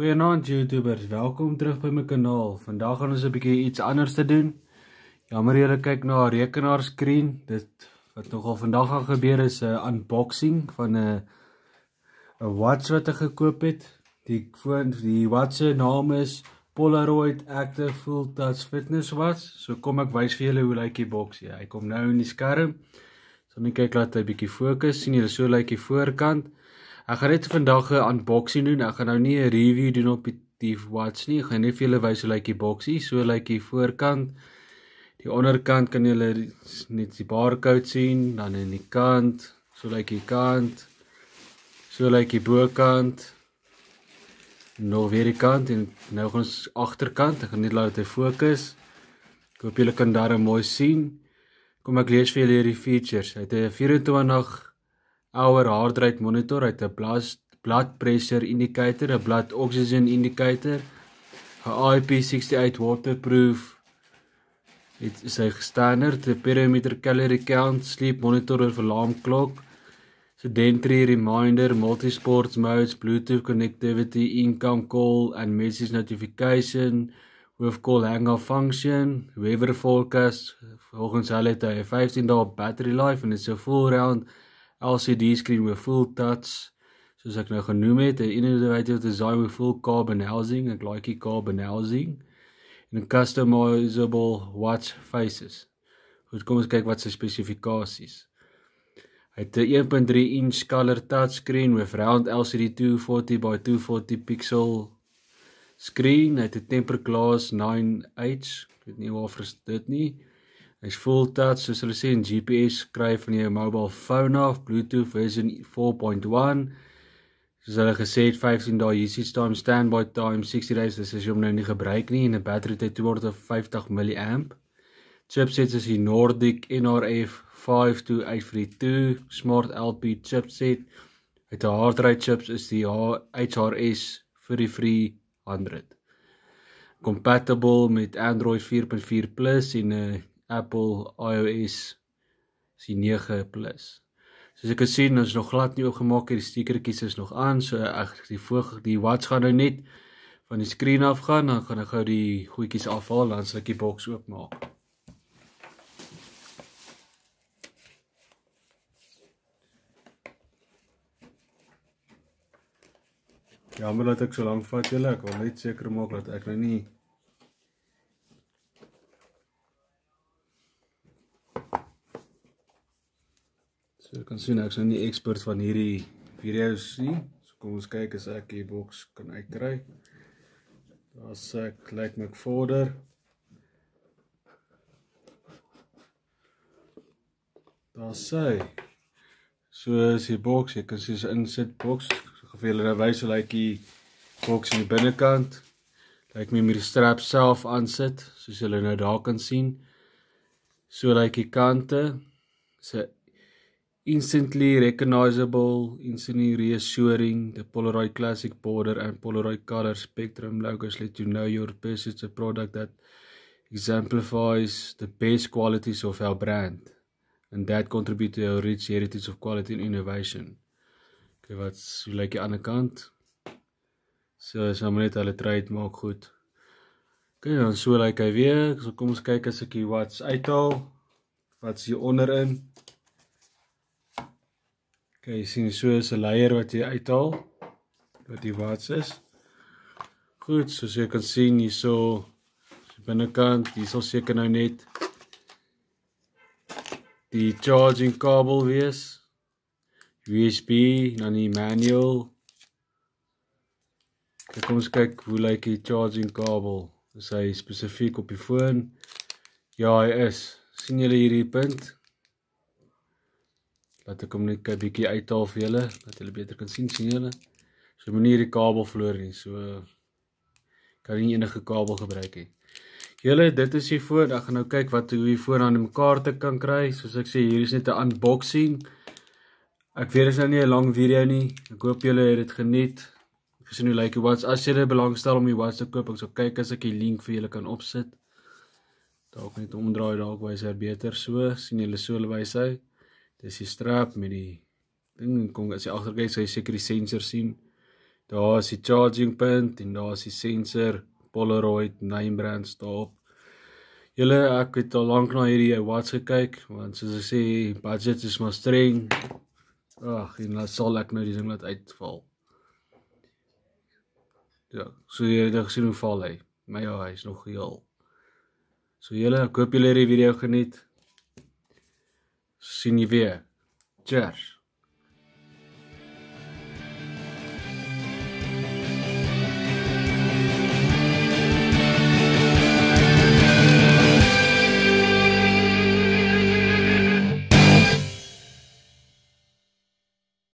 Goeienaand YouTubers, welkom terug by my kanaal. Vandag gaan ons 'n bietjie iets anders te doen. Jammer julle kyk na 'n rekenaarskerm. Dit wat nogal vandag gaan gebeur is 'n unboxing van 'n 'n watch wat ek gekoop het. Die foon, die watch se naam is Polaroid Active Full Touch Fitness Watch. So kom ek wys vir julle hoe lyk die boksie. Hy kom nou in die skerm. So net kyk laat hy bietjie fokus. sien julle so lyk die voorkant. Ek gaan net vandag 'n unboxing doen. Ek gaan nou nie 'n review doen op die watch nie. Ek gaan net vir julle wys hoe lyk die boksie. So lyk die voorkant. Die onderkant kan julle net die barcode sien, dan aan die kant, so lyk die kant. So lyk die bokant. Nou weer die kant en nou gaan ons agterkant. Ek gaan net laat hy fokus. Ek hoop julle kan daar mooi sien. Kom ek lees vir julle hierdie features. Hy het 'n 24 hour heart rate monitor uit 'n blood pressure indicator, 'n blood oxygen indicator, 'n IP68 waterproof dit is 'n standaard perimeter calorie count, sleep monitor of alarm clock, sedentary reminder, multi-sports modes, bluetooth connectivity, income call and message notification, with call hangout function, weather forecast, volgens hulle het hy 'n 15 dae battery life en dit is 'n full round LCD skerm met full touch soos ek nou genoem het 'n innovative design with full carbon housing ek like die carbon housing en customizable watch faces. Goed kom ons kyk wat sy spesifikasies. Hy het 'n 1.3 inch color touch screen met round LCD 240 by 240 pixel screen. Hy het 'n temper glass 9H ek weet nie waarvoor dit nie Hy's full touch soos hulle sê en GPS kry van jou mobile phone af, Bluetooth version 4.1. Soos hulle gesê het 15 dae usage time, standby time 60 days, dis as jy hom nou nie gebruik nie en 'n battery tyd word op 50 mAh. Chipset is die Nordic NRF 5282 Smart LP chipset. Uit 'n hard rate chips is die HRS vir die free 100. Compatible met Android 4.4 Plus en 'n uh, Apple iOS is die 9 plus. Soos ek kan sien, ons nog glad nie oopgemaak hier, die stiekertjies is nog aan, so ek die voog die watch gaan nou net van die skerm af gaan, dan gaan ek gou die goedjies afhaal dan sal ek die boks oopmaak. Ja, maar laat ek so lank vat julle, ek wil net seker maak dat ek nou nie So jy kan sien ek's nou nie ekspert van hierdie video's nie. So kom ons kyk as ek die boks kan uitkry. Daar's ek lyk my vorder. Daar sê so is die boks, jy kan sien so insit boks. So gefeel hulle nou wys hoe lyk die boks aan die binnekant. Lyk my met die strap self aansit, soos julle nou daar kan sien. So lyk die kante. So instantly recognizable, instantly reassuring. The Polaroid Classic border and Polaroid color spectrum logos let you know your purchase a product that exemplifies the best qualities of our brand and that contribute to our rich heritage of quality and innovation. Okay, wat so lyk die ander kant? So as hom net hulle trade maak goed. Okay, dan so lyk hy weer. So kom ons kyk as ek die watch uithaal. Wat's hier onderin? Kyk, jy sien so is 'n leier wat jy uithaal wat die watts is. Goed, soos jy kan sien hierso binnekant, hier sal seker nou net die charging kabel wees. USB, dan die manual. Kyk, kom ons kyk hoe lyk die charging kabel. Is hy spesifiek op die foon? Ja, hy is. sien julle hierdie punt? Laat ek hom net 'n bietjie uithaal vir julle dat julle beter kan sien sien julle. So moenie hierdie kabel verloor nie. So kan nie enige kabel gebruik nie. Julle, dit is die foon. Ek gaan nou kyk wat hoe die foon aan mekaar te kan kry. Soos ek sê, hier is net 'n unboxing. Ek weet dit is nou nie 'n lang video nie. Ek hoop julle het dit geniet. Gesien hoe lyk die watch. As julle belangstel om die te koop, ek sal kyk as ek die link vir julle kan opsit. Dalk net omdraai dalk wys hy beter so. sien julle so wys hy. Dis die strap met die ding en kom as jy agterkyk sou jy seker die sensor sien. Daar is die charging punt en daar is die sensor Polaroid name brand stop. Julle ek het al lank na hierdie watch gekyk want soos ek sê budget is maar streng. Ag, en dan sal ek nou die ding laat uitval. Ja, so jy het gesien hoe val hy. Maar ja, hy's nog heel. So julle, ek hoop julle het die video geniet. Sien jy weer. Cheers.